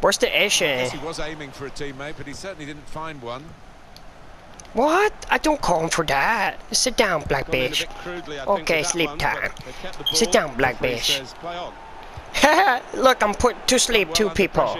Where's the Yes, issue? he was aiming for a teammate, but he certainly didn't find one. What? I don't call him for that. Sit down, black bitch. crudely, Okay, sleep one, time. Sit down, black bitch. Look, I'm put to sleep Well two people.